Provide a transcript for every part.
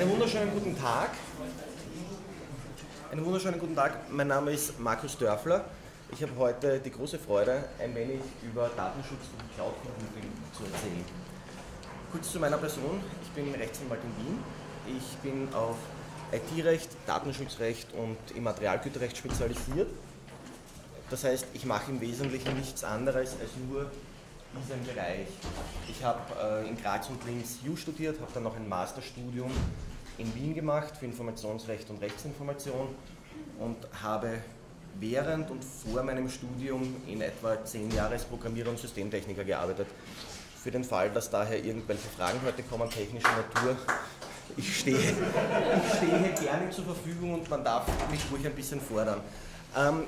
Einen wunderschönen guten Tag. Einen wunderschönen guten Tag. Mein Name ist Markus Dörfler. Ich habe heute die große Freude, ein wenig über Datenschutz und Cloud Computing zu erzählen. Kurz zu meiner Person. Ich bin Rechtsanwalt in Wien. Ich bin auf IT-Recht, Datenschutzrecht und Immaterialgüterrecht spezialisiert. Das heißt, ich mache im Wesentlichen nichts anderes als nur diesen Bereich. Ich habe äh, in Graz und Linz JU studiert, habe dann noch ein Masterstudium in Wien gemacht für Informationsrecht und Rechtsinformation und habe während und vor meinem Studium in etwa zehn Jahre als Programmierer und Systemtechniker gearbeitet. Für den Fall, dass daher irgendwelche Fragen heute kommen, technischer Natur, ich stehe, ich stehe gerne zur Verfügung und man darf mich ruhig ein bisschen fordern. Ähm,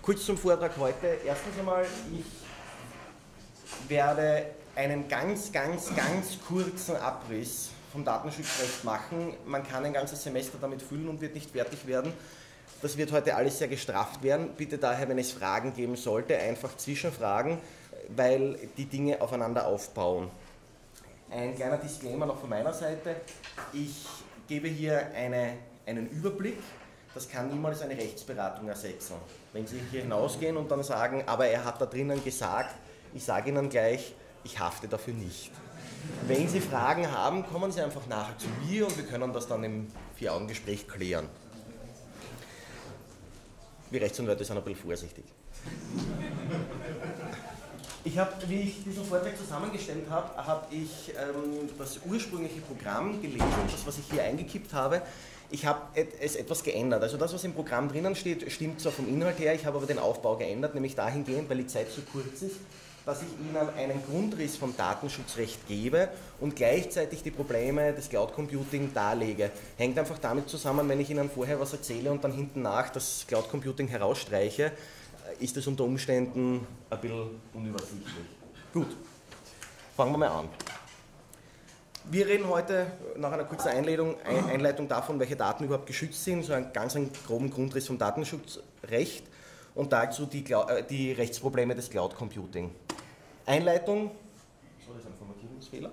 kurz zum Vortrag heute. Erstens einmal, ich werde einen ganz, ganz, ganz kurzen Abriss vom Datenschutzrecht machen. Man kann ein ganzes Semester damit füllen und wird nicht fertig werden. Das wird heute alles sehr gestrafft werden. Bitte daher, wenn es Fragen geben sollte, einfach zwischenfragen, weil die Dinge aufeinander aufbauen. Ein kleiner Disclaimer noch von meiner Seite. Ich gebe hier eine, einen Überblick. Das kann niemals eine Rechtsberatung ersetzen. Wenn Sie hier hinausgehen und dann sagen, aber er hat da drinnen gesagt, ich sage Ihnen gleich, ich hafte dafür nicht. Wenn Sie Fragen haben, kommen Sie einfach nachher zu mir und wir können das dann im Vier-Augen-Gespräch klären. Wir Rechtsanwälte sind ein bisschen vorsichtig. Ich habe, wie ich diesen Vortrag zusammengestellt habe, habe ich ähm, das ursprüngliche Programm gelesen, das, was ich hier eingekippt habe. Ich habe es etwas geändert. Also das, was im Programm drinnen steht, stimmt zwar vom Inhalt her, ich habe aber den Aufbau geändert, nämlich dahingehend, weil die Zeit zu kurz ist, dass ich Ihnen einen Grundriss vom Datenschutzrecht gebe und gleichzeitig die Probleme des Cloud Computing darlege. Hängt einfach damit zusammen, wenn ich Ihnen vorher was erzähle und dann hinten nach das Cloud Computing herausstreiche, äh, ist es unter Umständen ein bisschen unübersichtlich. Gut, fangen wir mal an. Wir reden heute nach einer kurzen Einleitung, Einleitung davon, welche Daten überhaupt geschützt sind, so einen ganz einen groben Grundriss vom Datenschutzrecht und dazu die, äh, die Rechtsprobleme des Cloud Computing. Einleitung, so, das ist ein Formatierungsfehler.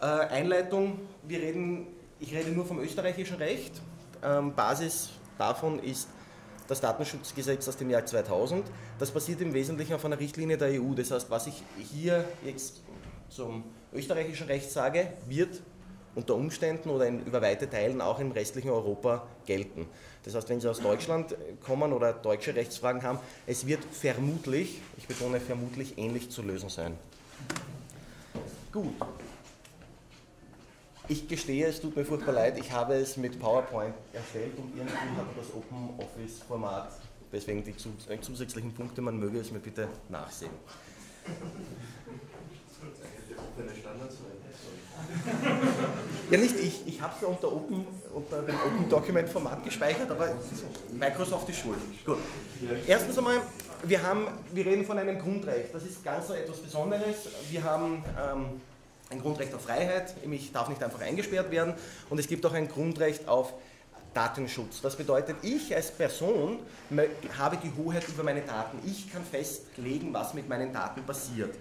Äh, Einleitung, wir reden, ich rede nur vom österreichischen Recht. Ähm, Basis davon ist das Datenschutzgesetz aus dem Jahr 2000. Das basiert im Wesentlichen auf einer Richtlinie der EU. Das heißt, was ich hier jetzt zum österreichischen Recht sage, wird unter Umständen oder in, über weite Teilen auch im restlichen Europa gelten. Das heißt, wenn Sie aus Deutschland kommen oder deutsche Rechtsfragen haben, es wird vermutlich, ich betone vermutlich, ähnlich zu lösen sein. Gut. Ich gestehe, es tut mir furchtbar leid, ich habe es mit PowerPoint erstellt und irgendwie hat das Open Office Format, deswegen die zusätzlichen Punkte, man möge es mir bitte nachsehen. Ja, nicht ich, ich habe es ja unter, Open, unter dem Open Document Format gespeichert, aber Microsoft ist schuld. Gut. Erstens einmal, wir, haben, wir reden von einem Grundrecht. Das ist ganz so etwas Besonderes. Wir haben ähm, ein Grundrecht auf Freiheit, ich darf nicht einfach eingesperrt werden, und es gibt auch ein Grundrecht auf Datenschutz. Das bedeutet, ich als Person habe die Hoheit über meine Daten. Ich kann festlegen, was mit meinen Daten passiert.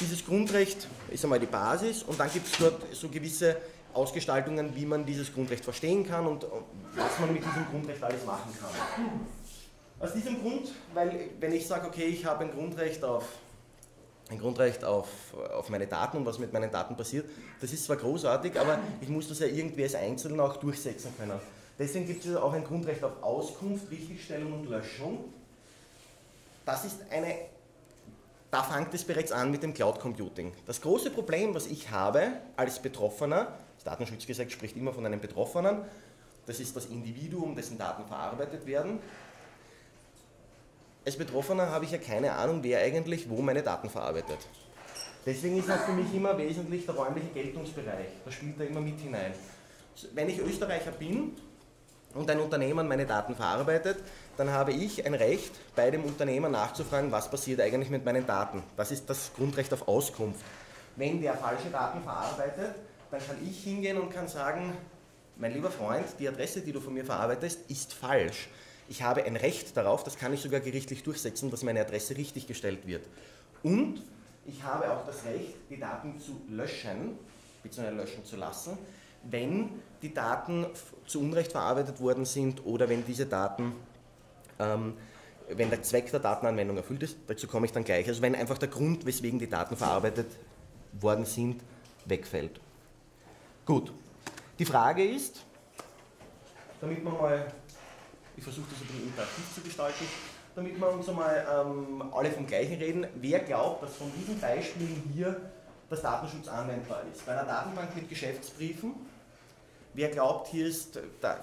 Dieses Grundrecht ist einmal die Basis und dann gibt es dort so gewisse Ausgestaltungen, wie man dieses Grundrecht verstehen kann und was man mit diesem Grundrecht alles machen kann. Aus diesem Grund, weil wenn ich sage, okay, ich habe ein Grundrecht auf ein Grundrecht auf, auf meine Daten und was mit meinen Daten passiert, das ist zwar großartig, aber ich muss das ja irgendwie als Einzelner auch durchsetzen können. Deswegen gibt es auch ein Grundrecht auf Auskunft, Richtigstellung und Löschung. Das ist eine da fängt es bereits an mit dem Cloud Computing. Das große Problem, was ich habe als Betroffener, das Datenschutzgesetz spricht immer von einem Betroffenen, das ist das Individuum, dessen Daten verarbeitet werden. Als Betroffener habe ich ja keine Ahnung, wer eigentlich wo meine Daten verarbeitet. Deswegen ist auch für mich immer wesentlich der räumliche Geltungsbereich. Da spielt er immer mit hinein. Wenn ich Österreicher bin und ein Unternehmen meine Daten verarbeitet, dann habe ich ein Recht, bei dem Unternehmer nachzufragen, was passiert eigentlich mit meinen Daten. Das ist das Grundrecht auf Auskunft. Wenn der falsche Daten verarbeitet, dann kann ich hingehen und kann sagen, mein lieber Freund, die Adresse, die du von mir verarbeitest, ist falsch. Ich habe ein Recht darauf, das kann ich sogar gerichtlich durchsetzen, dass meine Adresse richtig gestellt wird. Und ich habe auch das Recht, die Daten zu löschen, bzw. löschen zu lassen, wenn die Daten zu Unrecht verarbeitet worden sind oder wenn diese Daten, ähm, wenn der Zweck der Datenanwendung erfüllt ist, dazu komme ich dann gleich. Also wenn einfach der Grund, weswegen die Daten verarbeitet worden sind, wegfällt. Gut. Die Frage ist, damit man mal, ich versuche das ein bisschen interaktiv zu gestalten, damit wir uns einmal ähm, alle vom Gleichen reden, wer glaubt, dass von diesen Beispielen hier das Datenschutz anwendbar ist. Bei einer Datenbank mit Geschäftsbriefen, wer glaubt, hier ist, da,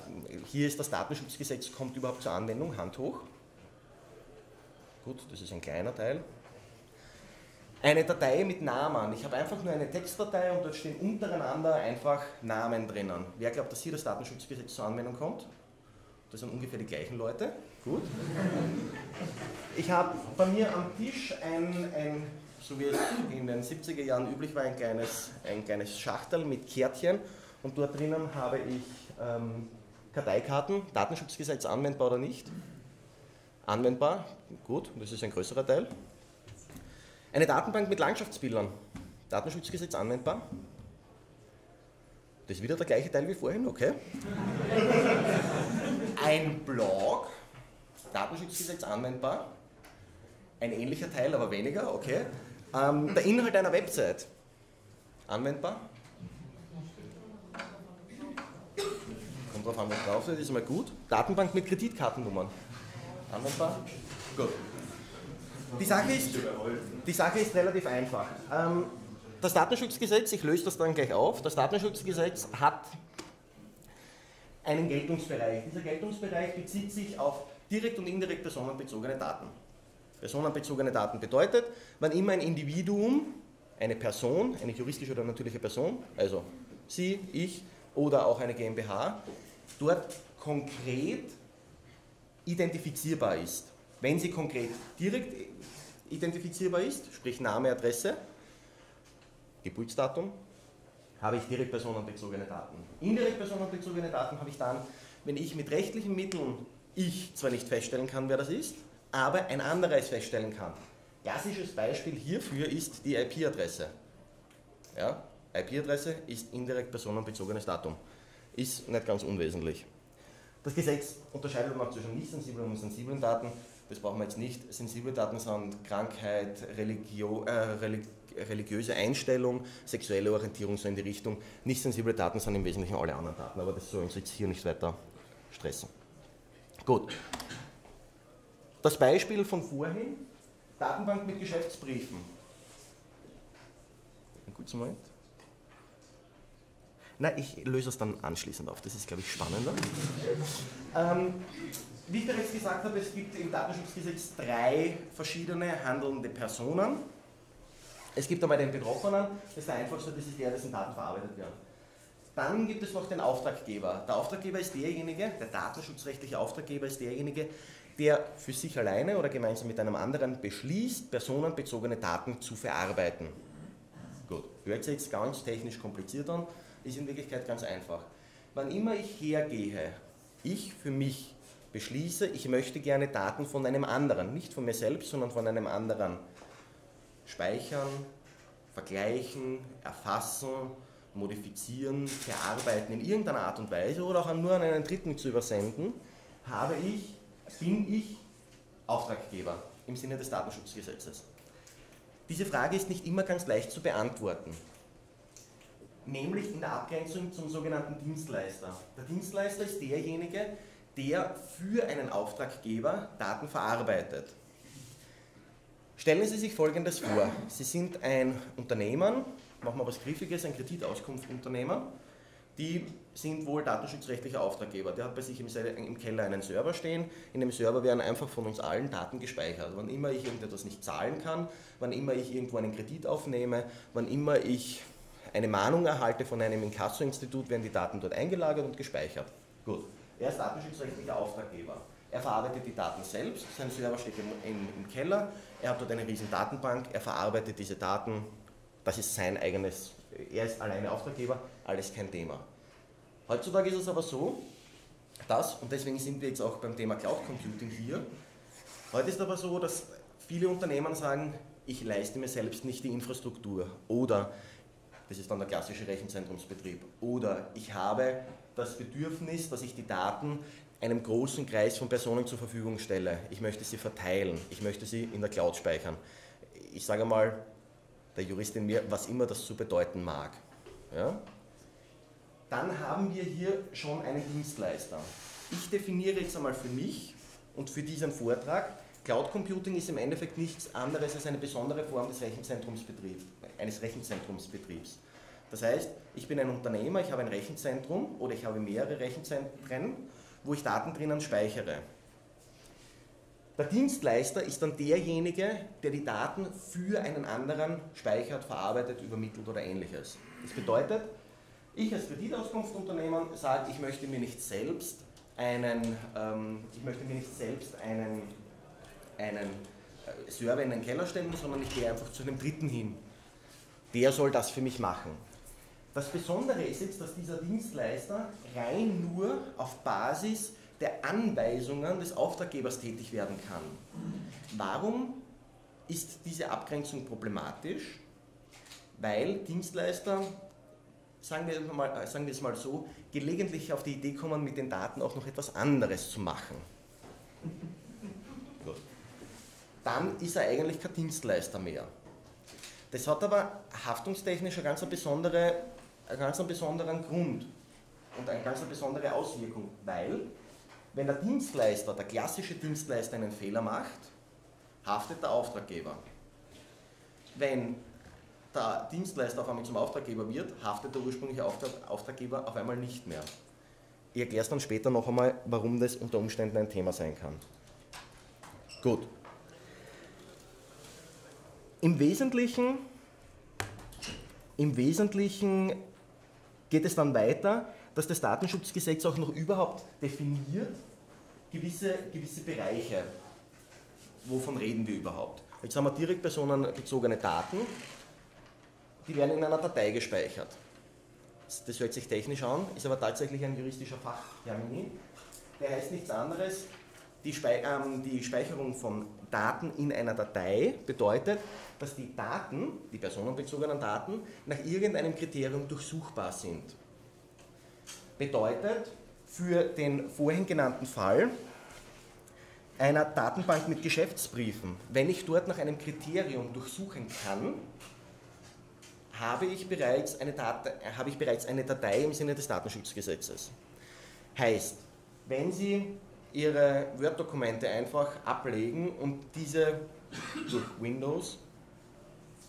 hier ist das Datenschutzgesetz, kommt überhaupt zur Anwendung, Hand hoch. Gut, das ist ein kleiner Teil. Eine Datei mit Namen. Ich habe einfach nur eine Textdatei und dort stehen untereinander einfach Namen drinnen. Wer glaubt, dass hier das Datenschutzgesetz zur Anwendung kommt? Das sind ungefähr die gleichen Leute. Gut. Ich habe bei mir am Tisch ein, ein, so wie es in den 70er Jahren üblich war, ein kleines, ein kleines Schachtel mit Kärtchen und dort drinnen habe ich ähm, Karteikarten, Datenschutzgesetz anwendbar oder nicht. Anwendbar, gut, das ist ein größerer Teil. Eine Datenbank mit Landschaftsbildern, Datenschutzgesetz anwendbar. Das ist wieder der gleiche Teil wie vorhin, okay. Ein Blog, Datenschutzgesetz anwendbar. Ein ähnlicher Teil, aber weniger, okay. Ähm, der Inhalt einer Website, anwendbar. Kommt drauf an, was drauf steht, ist mal gut. Datenbank mit Kreditkartennummern, anwendbar. Gut. Die Sache ist, die Sache ist relativ einfach. Ähm, das Datenschutzgesetz, ich löse das dann gleich auf, das Datenschutzgesetz hat einen Geltungsbereich. Dieser Geltungsbereich bezieht sich auf direkt und indirekt personenbezogene Daten. Personenbezogene Daten bedeutet, wann immer ein Individuum, eine Person, eine juristische oder natürliche Person, also Sie, ich oder auch eine GmbH, dort konkret identifizierbar ist. Wenn sie konkret direkt identifizierbar ist, sprich Name, Adresse, Geburtsdatum, habe ich direkt personenbezogene Daten. Indirekt personenbezogene Daten habe ich dann, wenn ich mit rechtlichen Mitteln, ich zwar nicht feststellen kann, wer das ist, aber ein anderer es feststellen kann. Klassisches Beispiel hierfür ist die IP-Adresse. Ja, IP-Adresse ist indirekt personenbezogenes Datum. Ist nicht ganz unwesentlich. Das Gesetz unterscheidet noch zwischen nicht sensiblen und sensiblen Daten. Das brauchen wir jetzt nicht. Sensible Daten sind Krankheit, Religio, äh, Reli religiöse Einstellung, sexuelle Orientierung so in die Richtung. Nicht sensible Daten sind im Wesentlichen alle anderen Daten, aber das soll uns jetzt hier nicht weiter stressen. Gut. Das Beispiel von vorhin, Datenbank mit Geschäftsbriefen. Ein kurzer Moment. Na, ich löse es dann anschließend auf, das ist, glaube ich, spannender. Ähm, wie ich bereits gesagt habe, es gibt im Datenschutzgesetz drei verschiedene handelnde Personen. Es gibt einmal den Betroffenen, das ist der einfachste, das ist der, dessen Daten verarbeitet werden. Dann gibt es noch den Auftraggeber. Der Auftraggeber ist derjenige, der datenschutzrechtliche Auftraggeber ist derjenige, der für sich alleine oder gemeinsam mit einem anderen beschließt, personenbezogene Daten zu verarbeiten. Gut, hört sich jetzt ganz technisch kompliziert an, ist in Wirklichkeit ganz einfach. Wann immer ich hergehe, ich für mich beschließe, ich möchte gerne Daten von einem anderen, nicht von mir selbst, sondern von einem anderen speichern, vergleichen, erfassen, modifizieren, verarbeiten in irgendeiner Art und Weise oder auch nur an einen Dritten zu übersenden, habe ich, bin ich Auftraggeber im Sinne des Datenschutzgesetzes. Diese Frage ist nicht immer ganz leicht zu beantworten, nämlich in der Abgrenzung zum sogenannten Dienstleister. Der Dienstleister ist derjenige, der für einen Auftraggeber Daten verarbeitet. Stellen Sie sich Folgendes vor. Sie sind ein Unternehmen, machen wir was Griffiges, ein Kreditauskunftsunternehmer. Die sind wohl datenschutzrechtlicher Auftraggeber. Der hat bei sich im, Keller einen Server stehen. In dem Server werden einfach von uns allen Daten gespeichert. Wann immer ich irgendetwas nicht zahlen kann, wann immer ich irgendwo einen Kredit aufnehme, wann immer ich eine Mahnung erhalte von einem Inkasso-Institut, werden die Daten dort eingelagert und gespeichert. Gut. Er ist datenschutzrechtlicher Auftraggeber. Er verarbeitet die Daten selbst, sein Server steht im, im, im, Keller, er hat dort eine riesen Datenbank, er verarbeitet diese Daten, das ist sein eigenes, er ist alleine Auftraggeber, alles kein Thema. Heutzutage ist es aber so, dass, und deswegen sind wir jetzt auch beim Thema Cloud Computing hier, heute ist aber so, dass viele Unternehmen sagen, ich leiste mir selbst nicht die Infrastruktur oder Das ist dann der klassische Rechenzentrumsbetrieb. Oder ich habe das Bedürfnis, dass ich die Daten einem großen Kreis von Personen zur Verfügung stelle. Ich möchte sie verteilen, ich möchte sie in der Cloud speichern. Ich sage mal, der Jurist in mir, was immer das zu bedeuten mag. Ja? Dann haben wir hier schon einen Dienstleister. Ich definiere jetzt einmal für mich und für diesen Vortrag, Cloud Computing ist im Endeffekt nichts anderes als eine besondere Form des Rechenzentrumsbetriebs, eines Rechenzentrumsbetriebs. Das heißt, ich bin ein Unternehmer, ich habe ein Rechenzentrum oder ich habe mehrere Rechenzentren, wo ich Daten drinnen speichere. Der Dienstleister ist dann derjenige, der die Daten für einen anderen speichert, verarbeitet, übermittelt oder ähnliches. Das bedeutet, ich als Kreditauskunftsunternehmen sage, ich möchte mir nicht selbst einen, ähm, ich möchte mir nicht selbst einen, einen äh, Server in den Keller stellen, sondern ich gehe einfach zu einem Dritten hin. Der soll das für mich machen. Das Besondere ist jetzt, dass dieser Dienstleister rein nur auf Basis der Anweisungen des Auftraggebers tätig werden kann. Warum ist diese Abgrenzung problematisch? Weil Dienstleister, sagen wir, mal, sagen wir es mal so, gelegentlich auf die Idee kommen, mit den Daten auch noch etwas anderes zu machen. Dann ist er eigentlich kein Dienstleister mehr. Das hat aber haftungstechnisch eine ganz besondere, einen ganz besonderen Grund und eine ganz besondere Auswirkung, weil wenn der Dienstleister, der klassische Dienstleister einen Fehler macht, haftet der Auftraggeber. Wenn der Dienstleister auf einmal zum Auftraggeber wird, haftet der ursprüngliche Auftraggeber auf einmal nicht mehr. Ich erkläre es dann später noch einmal, warum das unter Umständen ein Thema sein kann. Gut. Im Wesentlichen, Im Wesentlichen geht es dann weiter, dass das Datenschutzgesetz auch noch überhaupt definiert, gewisse, gewisse Bereiche. Wovon reden wir überhaupt? Jetzt haben wir direkt personenbezogene Daten, die werden in einer Datei gespeichert. Das hört sich technisch an, ist aber tatsächlich ein juristischer Fachtermini. Der heißt nichts anderes, die, Spei ähm, die Speicherung von Daten in einer Datei bedeutet, dass die Daten, die personenbezogenen Daten, nach irgendeinem Kriterium durchsuchbar sind. Bedeutet, für den vorhin genannten Fall einer Datenbank mit Geschäftsbriefen, wenn ich dort nach einem Kriterium durchsuchen kann, habe ich bereits eine, Date, habe ich bereits eine Datei im Sinne des Datenschutzgesetzes. Heißt, wenn Sie Ihre Word-Dokumente einfach ablegen und diese durch Windows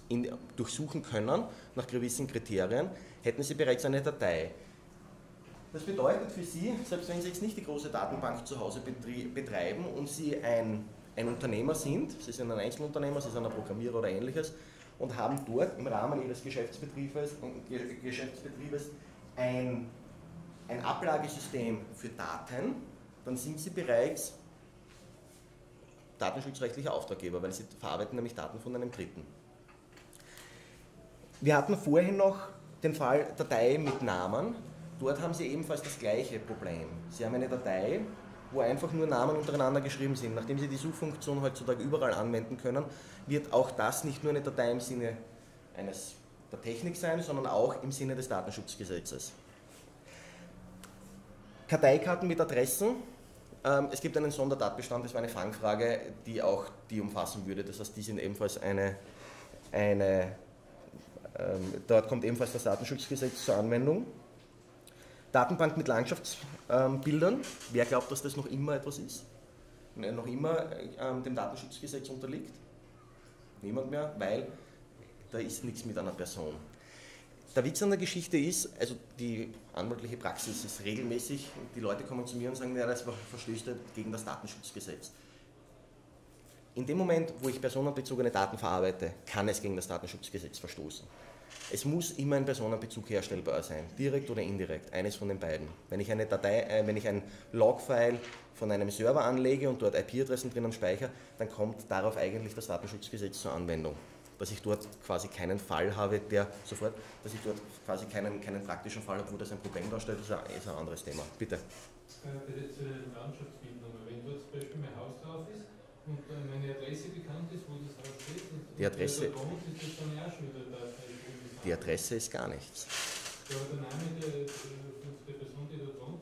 in, durchsuchen können, nach gewissen Kriterien, hätten Sie bereits eine Datei. Das bedeutet für Sie, selbst wenn Sie jetzt nicht die große Datenbank zu Hause betreiben und Sie ein, ein Unternehmer sind, Sie sind ein Einzelunternehmer, Sie sind ein Programmierer oder ähnliches und haben dort im Rahmen Ihres Geschäftsbetriebes, Geschäftsbetriebes ein, ein Ablagesystem für Daten, dann sind Sie bereits datenschutzrechtlicher Auftraggeber, weil Sie verarbeiten nämlich Daten von einem Dritten. Wir hatten vorhin noch den Fall Datei mit Namen. Dort haben Sie ebenfalls das gleiche Problem. Sie haben eine Datei, wo einfach nur Namen untereinander geschrieben sind. Nachdem Sie die Suchfunktion heutzutage überall anwenden können, wird auch das nicht nur eine Datei im Sinne eines der Technik sein, sondern auch im Sinne des Datenschutzgesetzes. Karteikarten mit Adressen. Ähm, es gibt einen Sonderdatbestand, das war eine Fangfrage, die auch die umfassen würde. Das heißt, die sind ebenfalls eine, eine ähm, dort kommt ebenfalls das Datenschutzgesetz zur Anwendung. Datenbank mit Landschaftsbildern. Wer glaubt, dass das noch immer etwas ist? Noch immer ähm, dem Datenschutzgesetz unterliegt? Niemand mehr, weil da ist nichts mit einer Person. Der Witz an der Geschichte ist, also die anwaltliche Praxis ist regelmäßig, die Leute kommen zu mir und sagen, ja, das verstößt gegen das Datenschutzgesetz. In dem Moment, wo ich personenbezogene Daten verarbeite, kann es gegen das Datenschutzgesetz verstoßen. Es muss immer ein Personenbezug herstellbar sein, direkt oder indirekt, eines von den beiden. Wenn ich eine Datei, äh, wenn ich ein Logfile von einem Server anlege und dort IP-Adressen drinnen speichere, dann kommt darauf eigentlich das Datenschutzgesetz zur Anwendung. Dass ich dort quasi keinen Fall habe, der sofort, dass ich dort quasi keinen, keinen praktischen Fall habe, wo das ein Problem darstellt, ist ein, ist ein anderes Thema. Bitte. Äh, bitte zu den Landschaftsbildungen. Wenn dort zum Beispiel mein Haus drauf ist und äh, meine Adresse bekannt ist, wo das Haus steht, und die Adresse, wohnt, ist das dann ja schon wieder da Die Adresse ist gar nichts. Ja, aber der Name der, der Person, die dort wohnt,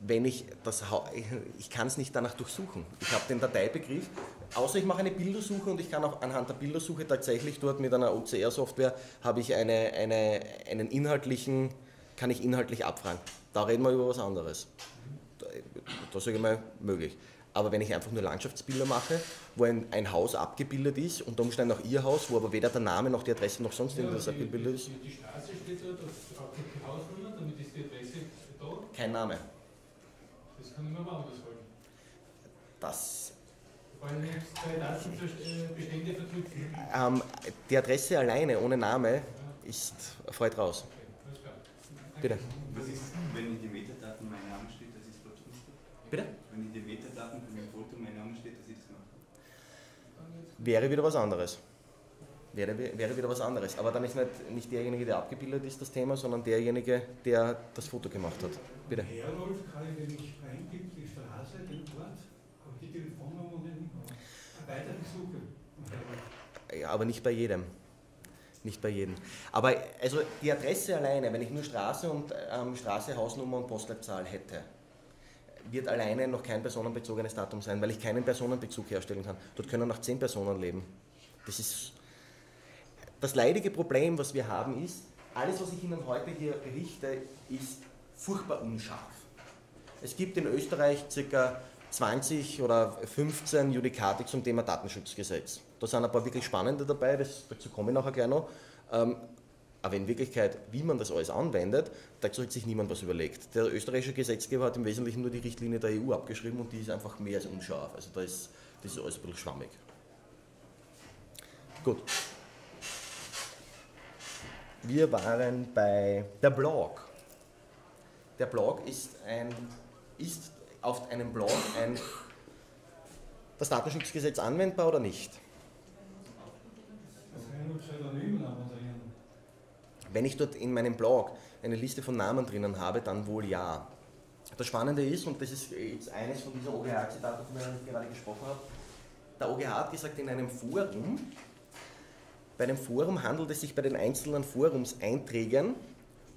Wenn ich das, ich kann es nicht danach durchsuchen. Ich habe den Dateibegriff, außer ich mache eine Bildersuche und ich kann auch anhand der Bildersuche tatsächlich dort mit einer OCR-Software habe ich eine, eine, einen inhaltlichen, kann ich inhaltlich abfragen. Da reden wir über was anderes. Da, da sage ich mal möglich. Aber wenn ich einfach nur Landschaftsbilder mache, wo ein, ein Haus abgebildet ist, unter Umständen auch Ihr Haus, wo aber weder der Name noch die Adresse noch sonst ja, irgendwas die, abgebildet ist, die, die Straße steht mit die Hausnummer, damit ist die Adresse da. kein Name. Das kann ich mir woanders holen. Das Ähm, die Adresse alleine ohne Name ist fällt raus. Bitte. Was ist, wenn in den Metadaten mein Name steht, dass ich es dort nicht Bitte? Wenn in den Metadaten von dem Foto mein Name steht, dass ich das mache. Wäre wieder was anderes. Wäre, wäre wieder was anderes. Aber dann ist nicht, nicht derjenige, der abgebildet ist, das Thema, sondern derjenige, der das Foto gemacht hat. Bitte. Herolf kann ich, wenn ich eingebe, die Straße, den Ort, die Telefonnummer und den weiteren suche. Ja, aber nicht bei jedem. Nicht bei jedem. Aber also die Adresse alleine, wenn ich nur Straße und ähm, Straße, Hausnummer und Postleitzahl hätte, wird alleine noch kein personenbezogenes Datum sein, weil ich keinen Personenbezug herstellen kann. Dort können noch zehn Personen leben. Das ist das leidige Problem, was wir haben, ist, alles, was ich Ihnen heute hier berichte, ist furchtbar unscharf. Es gibt in Österreich ca. 20 oder 15 Judikate zum Thema Datenschutzgesetz. Da sind ein paar wirklich spannende dabei, das, dazu komme ich nachher gleich noch. Ähm, aber in Wirklichkeit, wie man das alles anwendet, dazu hat sich niemand was überlegt. Der österreichische Gesetzgeber hat im Wesentlichen nur die Richtlinie der EU abgeschrieben und die ist einfach mehr als unscharf. Also da ist, das ist alles ein bisschen schwammig. Gut. Wir waren bei der Blog. Der Blog ist, ein, ist auf einem Blog ein, das Datenschutzgesetz anwendbar oder nicht? Das kann nur Pseudonymnamen drin. Wenn ich dort in meinem Blog eine Liste von Namen drinnen habe, dann wohl ja. Das Spannende ist, und das ist jetzt eines von dieser OGH-Zitaten, von denen ich gerade gesprochen habe, der OGH hat gesagt, in einem Forum, bei einem Forum handelt es sich bei den einzelnen Forumseinträgen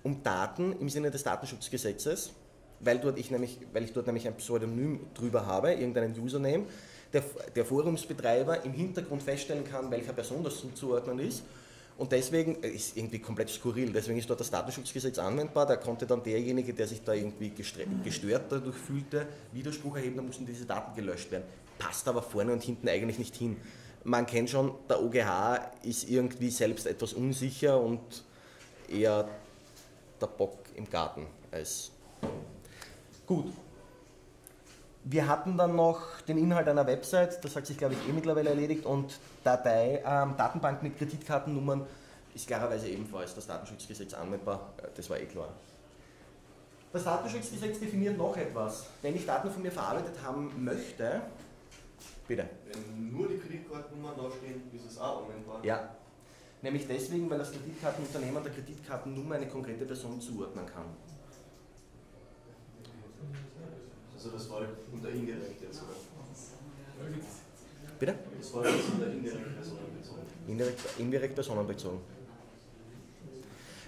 um Daten im Sinne des Datenschutzgesetzes, weil, dort ich, nämlich, weil ich dort nämlich ein Pseudonym drüber habe, irgendeinen Username, der, der Forumsbetreiber im Hintergrund feststellen kann, welcher Person das zuzuordnen ist. Und deswegen äh, ist irgendwie komplett skurril. Deswegen ist dort das Datenschutzgesetz anwendbar. Da konnte dann derjenige, der sich da irgendwie gestre- gestört dadurch fühlte, Widerspruch erheben, da mussten diese Daten gelöscht werden. Passt aber vorne und hinten eigentlich nicht hin. Man kennt schon, der OGH ist irgendwie selbst etwas unsicher und eher der Bock im Garten als gut. Wir hatten dann noch den Inhalt einer Website, das hat sich glaube ich eh mittlerweile erledigt und Datei, ähm, Datenbank mit Kreditkartennummern ist klarerweise ebenfalls das Datenschutzgesetz anwendbar, Äh, das war eh klar. Das Datenschutzgesetz definiert noch etwas. Wenn ich Daten von mir verarbeitet haben möchte, bitte. Wenn nur die Kreditkartennummer da stehen, ist es auch anwendbar. Ja. Nämlich deswegen, weil das Kreditkartenunternehmen der Kreditkartennummer eine konkrete Person zuordnen kann. Also das war unter indirekt jetzt, oder? Bitte? Das war unter indirekt personenbezogen. Indirekt, indirekt personenbezogen.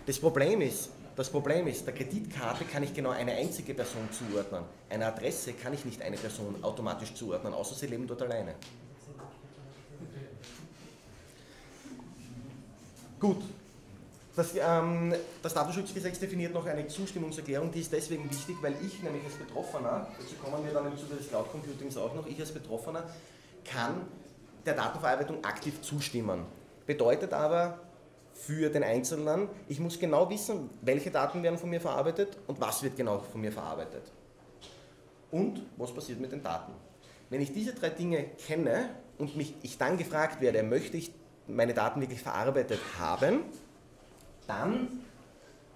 Das Problem ist, das Problem ist, der Kreditkarte kann ich genau eine einzige Person zuordnen. Eine Adresse kann ich nicht eine Person automatisch zuordnen, außer sie leben dort alleine. Gut. Das, ähm, das Datenschutzgesetz definiert noch eine Zustimmungserklärung, die ist deswegen wichtig, weil ich nämlich als Betroffener, dazu kommen wir dann im Zuge des Cloud Computings auch noch, ich als Betroffener kann der Datenverarbeitung aktiv zustimmen. Bedeutet aber für den Einzelnen, ich muss genau wissen, welche Daten werden von mir verarbeitet und was wird genau von mir verarbeitet. Und was passiert mit den Daten. Wenn ich diese drei Dinge kenne und mich, ich dann gefragt werde, möchte ich meine Daten wirklich verarbeitet haben, dann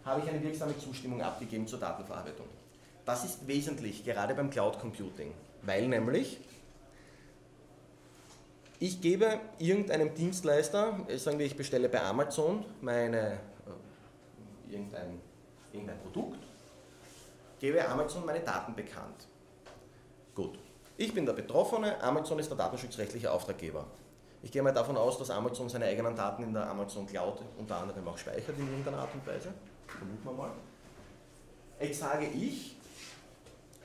habe ich eine wirksame Zustimmung abgegeben zur Datenverarbeitung. Das ist wesentlich, gerade beim Cloud Computing, weil nämlich ich gebe irgendeinem Dienstleister, äh, sagen wir, ich bestelle bei Amazon meine, äh, irgendein, irgendein Produkt, gebe Amazon meine Daten bekannt. Gut. Ich bin der Betroffene, Amazon ist der datenschutzrechtliche Auftraggeber. Ich gehe mal davon aus, dass Amazon seine eigenen Daten in der Amazon Cloud unter anderem auch speichert in irgendeiner Art und Weise. Vermuten wir mal. Jetzt sage ich,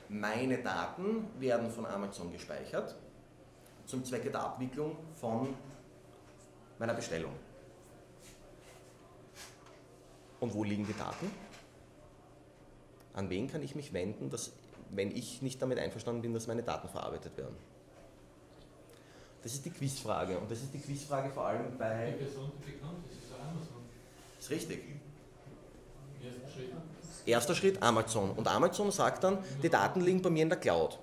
meine Daten werden von Amazon gespeichert zum Zwecke der Abwicklung von meiner Bestellung. Und wo liegen die Daten? An wen kann ich mich wenden, dass, wenn ich nicht damit einverstanden bin, dass meine Daten verarbeitet werden? Das ist die Quizfrage. Und das ist die Quizfrage vor allem bei. Die Person, die bekannt ist, ist Amazon. Ist richtig. Ersten Schritt. Erster Schritt Amazon. Und Amazon sagt dann, die Daten liegen bei mir in der Cloud.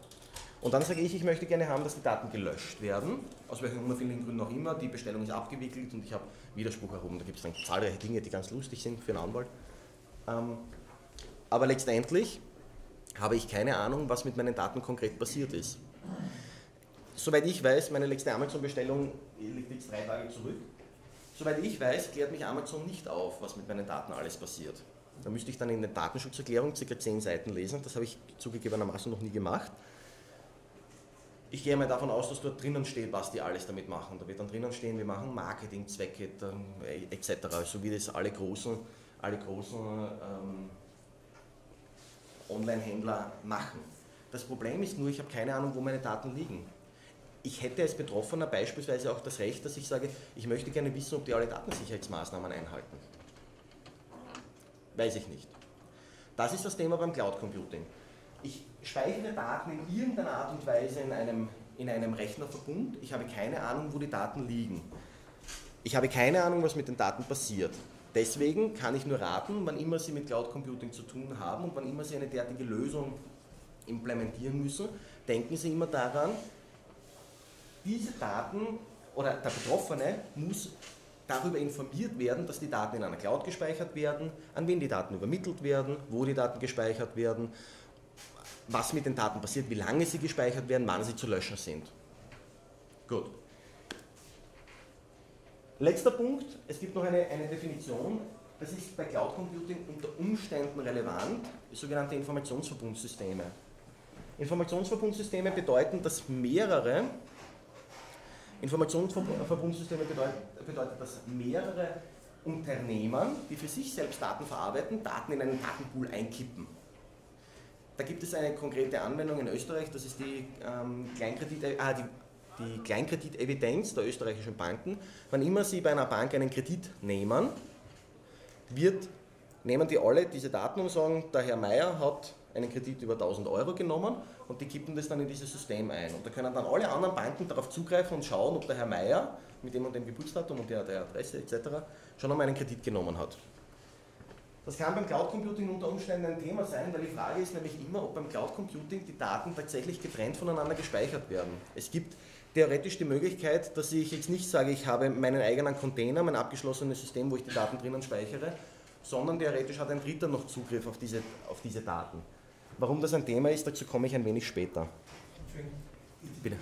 Und dann sage ich, ich möchte gerne haben, dass die Daten gelöscht werden, aus welchen unauffälligen Gründen auch immer. Die Bestellung ist abgewickelt und ich habe Widerspruch erhoben. Da gibt es dann zahlreiche Dinge, die ganz lustig sind für einen Anwalt. Ähm, aber letztendlich habe ich keine Ahnung, was mit meinen Daten konkret passiert ist. Soweit ich weiß, meine letzte Amazon-Bestellung liegt jetzt drei Tage zurück. Soweit ich weiß, klärt mich Amazon nicht auf, was mit meinen Daten alles passiert. Da müsste ich dann in der Datenschutzerklärung ca. 10 Seiten lesen. Das habe ich zugegebenermaßen noch nie gemacht. Ich gehe mal davon aus, dass dort drinnen steht, was die alles damit machen. Da wird dann drinnen stehen, wir machen Marketingzwecke etc. So wie das alle großen, alle großen ähm, Online-Händler machen. Das Problem ist nur, ich habe keine Ahnung, wo meine Daten liegen. Ich hätte als Betroffener beispielsweise auch das Recht, dass ich sage, ich möchte gerne wissen, ob die alle Datensicherheitsmaßnahmen einhalten. Weiß ich nicht. Das ist das Thema beim Cloud Computing. Ich speichere Daten in irgendeiner Art und Weise in einem, in einem Rechnerverbund. Ich habe keine Ahnung, wo die Daten liegen. Ich habe keine Ahnung, was mit den Daten passiert. Deswegen kann ich nur raten, wann immer Sie mit Cloud Computing zu tun haben und wann immer Sie eine derartige Lösung implementieren müssen, denken Sie immer daran, diese Daten oder der Betroffene muss darüber informiert werden, dass die Daten in einer Cloud gespeichert werden, an wen die Daten übermittelt werden, wo die Daten gespeichert werden, was mit den Daten passiert, wie lange sie gespeichert werden, wann sie zu löschen sind. Gut. Letzter Punkt, es gibt noch eine, eine Definition, das ist bei Cloud Computing unter Umständen relevant, sogenannte Informationsverbundsysteme. Informationsverbundsysteme bedeuten, dass mehrere Informationsverbundsysteme bedeutet, bedeutet, dass mehrere Unternehmen, die für sich selbst Daten verarbeiten, Daten in einen Datenpool einkippen. Da gibt es eine konkrete Anwendung in Österreich, das ist die, ähm, Kleinkredit, äh, die, die Kleinkreditevidenz der österreichischen Banken. Wann immer Sie bei einer Bank einen Kredit nehmen, wird, nehmen die alle diese Daten und sagen, der Herr Meier hat einen Kredit über 1000 Euro genommen und die kippen das dann in dieses System ein. Und da können dann alle anderen Banken darauf zugreifen und schauen, ob der Herr Meier mit dem und dem Geburtsdatum und der, der Adresse etc. schon einmal einen Kredit genommen hat. Das kann beim Cloud Computing unter Umständen ein Thema sein, weil die Frage ist nämlich immer, ob beim Cloud Computing die Daten tatsächlich getrennt voneinander gespeichert werden. Es gibt theoretisch die Möglichkeit, dass ich jetzt nicht sage, ich habe meinen eigenen Container, mein abgeschlossenes System, wo ich die Daten drinnen speichere, sondern theoretisch hat ein Dritter noch Zugriff auf diese, auf diese Daten. Warum das ein Thema ist, dazu komme ich ein wenig später. Bitte.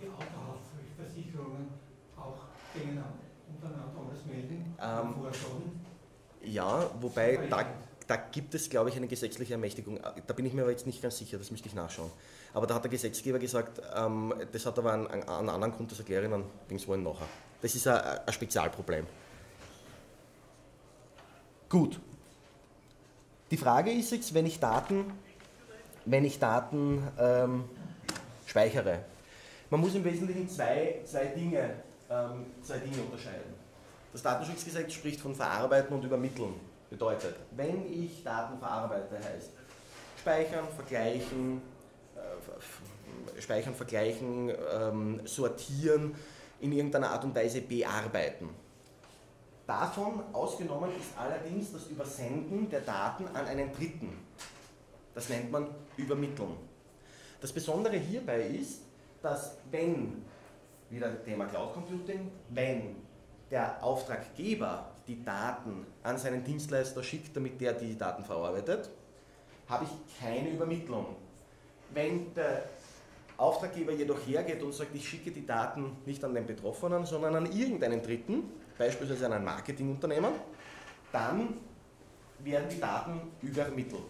Die Autohaftpflichtversicherungen auch denen untereinander alles melden, Ähm. Ja, wobei da, da gibt es, glaube ich, eine gesetzliche Ermächtigung. Da bin ich mir aber jetzt nicht ganz sicher, das müsste ich nachschauen. Aber da hat der Gesetzgeber gesagt, ähm, das hat aber einen, einen anderen Grund, das erkläre ich dann wollen nachher. Das ist ein, ein Spezialproblem. Gut. Die Frage ist jetzt, wenn ich Daten, wenn ich Daten ähm, speichere. Man muss im Wesentlichen zwei, zwei, Dinge, ähm, zwei Dinge unterscheiden. Das Datenschutzgesetz spricht von Verarbeiten und Übermitteln. Bedeutet, wenn ich Daten verarbeite, heißt speichern, vergleichen, äh, speichern, vergleichen, ähm, sortieren, in irgendeiner Art und Weise bearbeiten. Davon ausgenommen ist allerdings das Übersenden der Daten an einen Dritten. Das nennt man Übermitteln. Das Besondere hierbei ist, dass wenn, wieder Thema Cloud Computing, wenn der Auftraggeber die Daten an seinen Dienstleister schickt, damit der die Daten verarbeitet, habe ich keine Übermittlung. Wenn der Auftraggeber jedoch hergeht und sagt, ich schicke die Daten nicht an den Betroffenen, sondern an irgendeinen Dritten, beispielsweise an ein Marketingunternehmen, dann werden die Daten übermittelt.